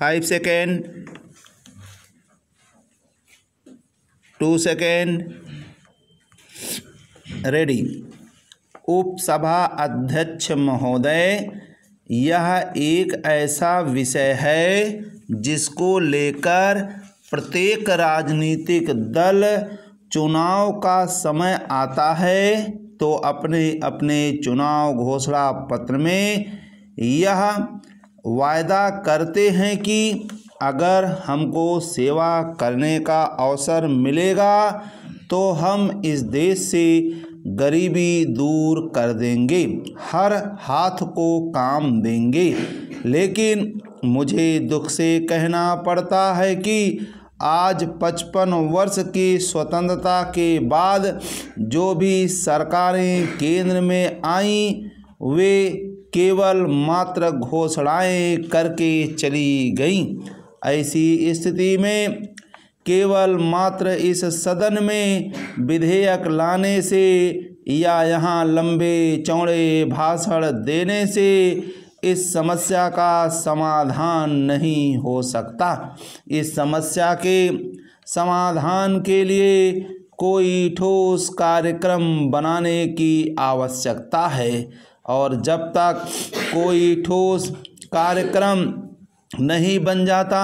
Five second two second ready उपसभा अध्यक्ष महोदय, यह एक ऐसा विषय है जिसको लेकर प्रत्येक राजनीतिक दल चुनाव का समय आता है। तो अपने अपने चुनाव घोषणा पत्र में यह वायदा करते हैं कि अगर हमको सेवा करने का अवसर मिलेगा तो हम इस देश से गरीबी दूर कर देंगे, हर हाथ को काम देंगे। लेकिन मुझे दुख से कहना पड़ता है कि आज पचपन वर्ष की स्वतंत्रता के बाद जो भी सरकारें केंद्र में आईं, वे केवल मात्र घोषणाएँ करके चली गईं। ऐसी स्थिति में केवल मात्र इस सदन में विधेयक लाने से या यहाँ लंबे चौड़े भाषण देने से इस समस्या का समाधान नहीं हो सकता। इस समस्या के समाधान के लिए कोई ठोस कार्यक्रम बनाने की आवश्यकता है। और जब तक कोई ठोस कार्यक्रम नहीं बन जाता,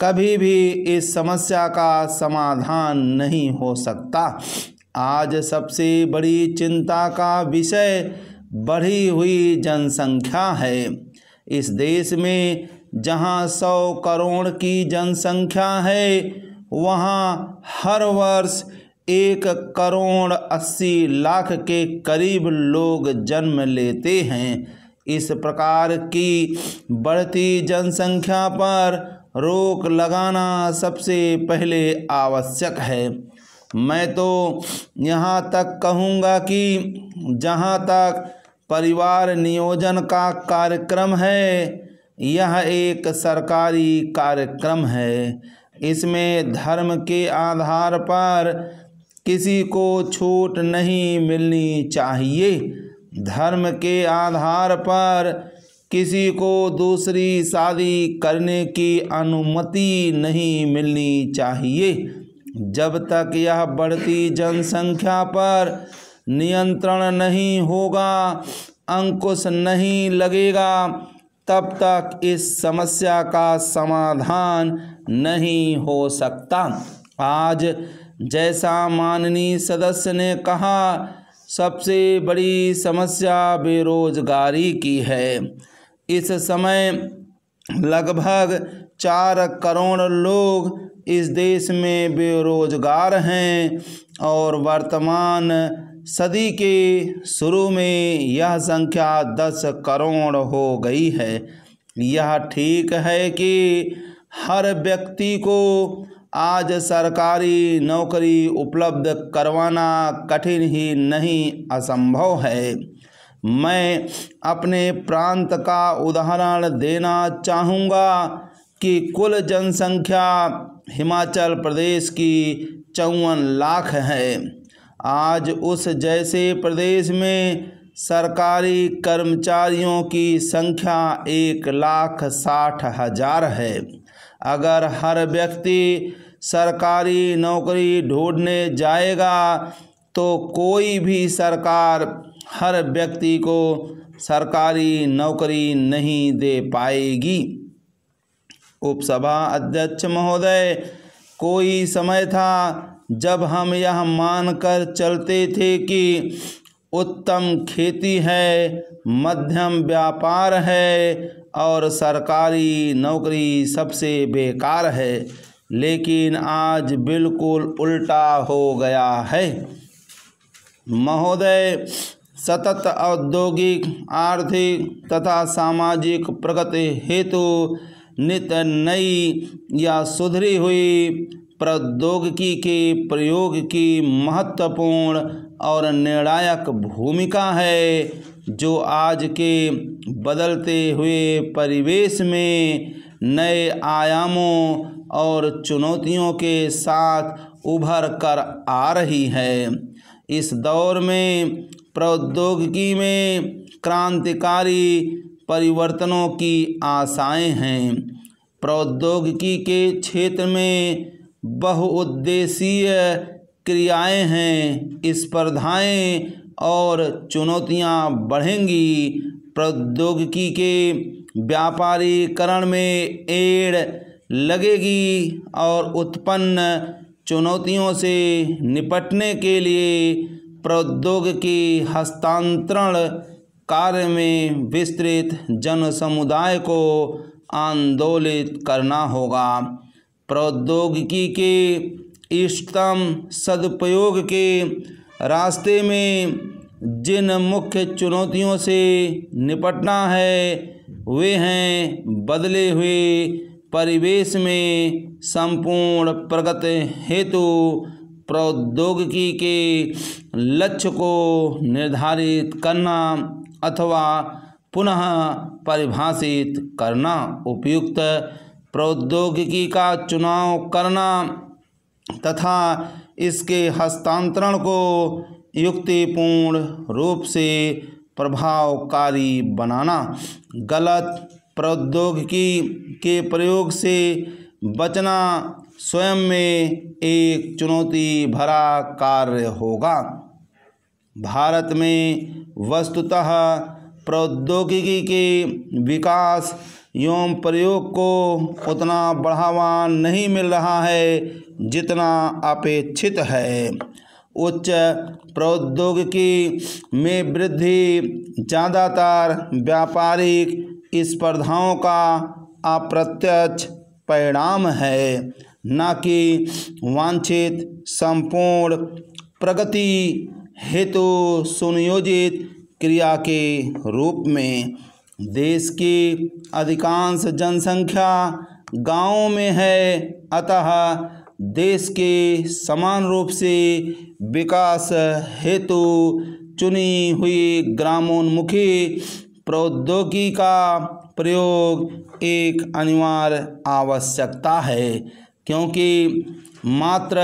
कभी भी इस समस्या का समाधान नहीं हो सकता। आज सबसे बड़ी चिंता का विषय बढ़ी हुई जनसंख्या है। इस देश में जहाँ सौ करोड़ की जनसंख्या है, वहाँ हर वर्ष एक करोड़ अस्सी लाख के करीब लोग जन्म लेते हैं। इस प्रकार की बढ़ती जनसंख्या पर रोक लगाना सबसे पहले आवश्यक है। मैं तो यहाँ तक कहूँगा कि जहाँ तक परिवार नियोजन का कार्यक्रम है, यह एक सरकारी कार्यक्रम है। इसमें धर्म के आधार पर किसी को छूट नहीं मिलनी चाहिए। धर्म के आधार पर किसी को दूसरी शादी करने की अनुमति नहीं मिलनी चाहिए। जब तक यह बढ़ती जनसंख्या पर नियंत्रण नहीं होगा, अंकुश नहीं लगेगा, तब तक इस समस्या का समाधान नहीं हो सकता। आज जैसा माननीय सदस्य ने कहा, सबसे बड़ी समस्या बेरोजगारी की है। इस समय लगभग चार करोड़ लोग इस देश में बेरोजगार हैं और वर्तमान सदी के शुरू में यह संख्या दस करोड़ हो गई है। यह ठीक है कि हर व्यक्ति को आज सरकारी नौकरी उपलब्ध करवाना कठिन ही नहीं, असंभव है। मैं अपने प्रांत का उदाहरण देना चाहूँगा कि कुल जनसंख्या हिमाचल प्रदेश की चौवन लाख है। आज उस जैसे प्रदेश में सरकारी कर्मचारियों की संख्या एक लाख साठ हज़ार है। अगर हर व्यक्ति सरकारी नौकरी ढूँढने जाएगा तो कोई भी सरकार हर व्यक्ति को सरकारी नौकरी नहीं दे पाएगी। उपसभा अध्यक्ष महोदय, कोई समय था जब हम यह मानकर चलते थे कि उत्तम खेती है, मध्यम व्यापार है और सरकारी नौकरी सबसे बेकार है। लेकिन आज बिल्कुल उल्टा हो गया है। महोदय, सतत औद्योगिक, आर्थिक तथा सामाजिक प्रगति हेतु नित नई या सुधरी हुई प्रौद्योगिकी के प्रयोग की महत्वपूर्ण और निर्णायक भूमिका है, जो आज के बदलते हुए परिवेश में नए आयामों और चुनौतियों के साथ उभर कर आ रही है। इस दौर में प्रौद्योगिकी में क्रांतिकारी परिवर्तनों की आशाएँ हैं। प्रौद्योगिकी के क्षेत्र में बहुउद्देशीय क्रियाएँ हैं, स्पर्धाएँ और चुनौतियाँ बढ़ेंगी। प्रौद्योगिकी के व्यापारीकरण में एड़ लगेगी और उत्पन्न चुनौतियों से निपटने के लिए प्रौद्योगिकी हस्तांतरण कार्य में विस्तृत जन समुदाय को आंदोलित करना होगा। प्रौद्योगिकी के इष्टतम सदुपयोग के रास्ते में जिन मुख्य चुनौतियों से निपटना है, वे हैं बदले हुए परिवेश में संपूर्ण प्रगति हेतु प्रौद्योगिकी के लक्ष्य को निर्धारित करना अथवा पुनः परिभाषित करना। उपयुक्त प्रौद्योगिकी का चुनाव करना तथा इसके हस्तांतरण को युक्तिपूर्ण रूप से प्रभावकारी बनाना, गलत प्रौद्योगिकी के प्रयोग से बचना स्वयं में एक चुनौती भरा कार्य होगा। भारत में वस्तुतः प्रौद्योगिकी के विकास एवं प्रयोग को उतना बढ़ावा नहीं मिल रहा है जितना अपेक्षित है। उच्च प्रौद्योगिकी में वृद्धि, ज़्यादातर व्यापारिक स्पर्धाओं का अप्रत्यक्ष परिणाम है। न कि वांछित, संपूर्ण प्रगति हेतु सुनियोजित क्रिया के रूप में। देश की अधिकांश जनसंख्या गाँवों में है। अतः देश के समान रूप से विकास हेतु चुनी हुई ग्रामोन्मुखी प्रौद्योगिकी का प्रयोग एक अनिवार्य आवश्यकता है, क्योंकि मात्र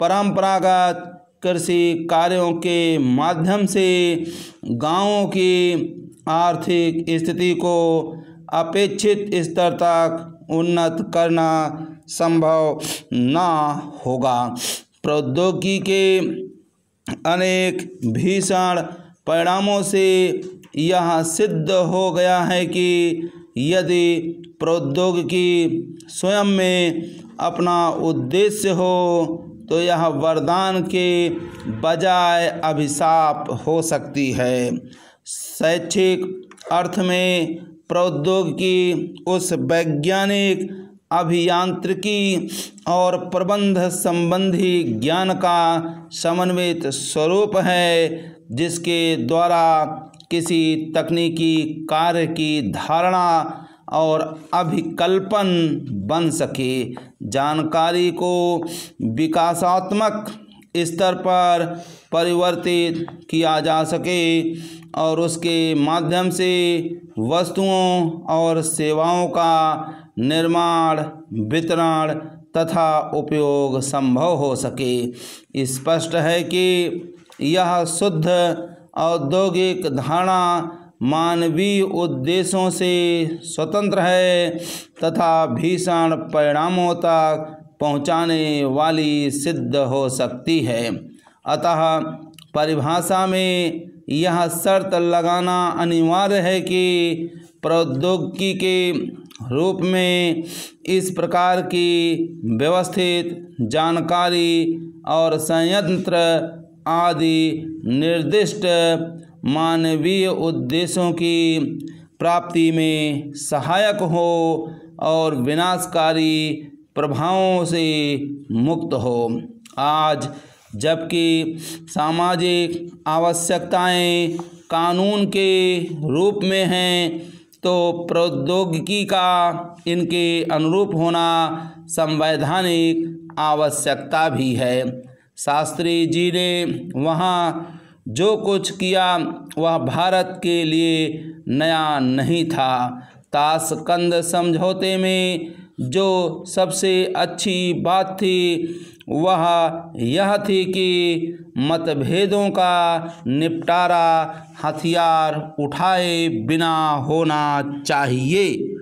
परंपरागत कृषि कार्यों के माध्यम से गाँवों की आर्थिक स्थिति को अपेक्षित स्तर तक उन्नत करना संभव न होगा। प्रौद्योगिकी के अनेक भीषण परिणामों से यह सिद्ध हो गया है कि यदि प्रौद्योगिकी स्वयं में अपना उद्देश्य हो तो यह वरदान के बजाय अभिशाप हो सकती है। शैक्षिक अर्थ में प्रौद्योगिकी उस वैज्ञानिक, अभियांत्रिकी और प्रबंध संबंधी ज्ञान का समन्वित स्वरूप है, जिसके द्वारा किसी तकनीकी कार्य की धारणा और अभिकल्पन बन सके। जानकारी को विकासात्मक स्तर पर परिवर्तित किया जा सके। और उसके माध्यम से वस्तुओं और सेवाओं का निर्माण, वितरण तथा उपयोग संभव हो सके। स्पष्ट है कि यह शुद्ध औद्योगिक धारणा मानवीय उद्देश्यों से स्वतंत्र है तथा भीषण परिणामों तक पहुँचाने वाली सिद्ध हो सकती है। अतः परिभाषा में यह शर्त लगाना अनिवार्य है कि प्रौद्योगिकी के रूप में इस प्रकार की व्यवस्थित जानकारी और संयंत्र आदि निर्दिष्ट मानवीय उद्देश्यों की प्राप्ति में सहायक हो और विनाशकारी प्रभावों से मुक्त हो। आज जबकि सामाजिक आवश्यकताएँ कानून के रूप में हैं तो प्रौद्योगिकी का इनके अनुरूप होना संवैधानिक आवश्यकता भी है। शास्त्री जी ने वहाँ जो कुछ किया, वह भारत के लिए नया नहीं था। ताशकंद समझौते में जो सबसे अच्छी बात थी, वह यह थी कि मतभेदों का निपटारा हथियार उठाए बिना होना चाहिए।